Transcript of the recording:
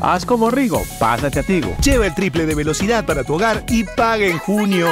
Haz como Rigo, pásate a Tigo. Lleva el triple de velocidad para tu hogar y paga en junio.